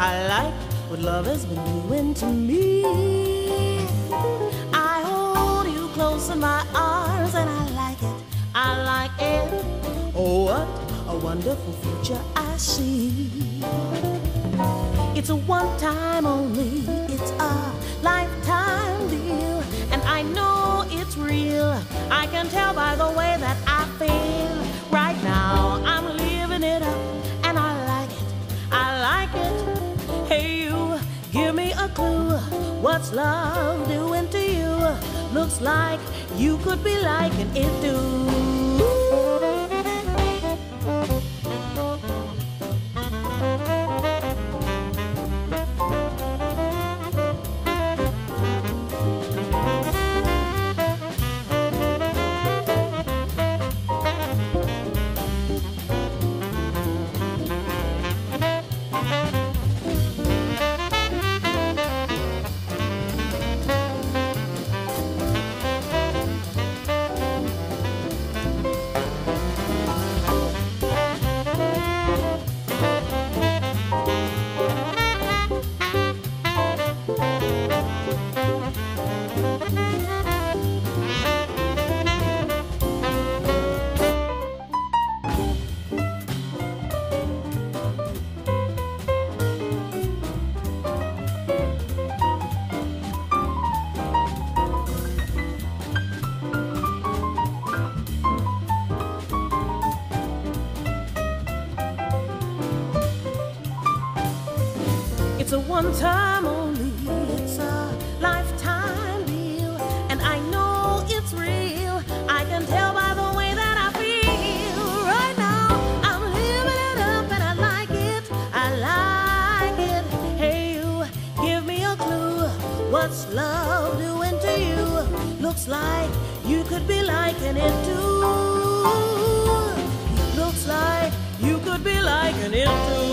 what love has been doing to me. I hold you close in my arms and I like it, I like it. Oh, what a wonderful future I see. It's a one time only, it's a lifetime deal, and I know it's real. I can tell by the way that I What's love doing to you? Looks like you could be liking it too. It's a one time only, it's a lifetime deal. And I know it's real. I can tell by the way that I feel right now. I'm living it up and I like it. I like it. Hey, you, give me a clue. What's love doing to you? Looks like you could be liking it too. Looks like you could be liking it too.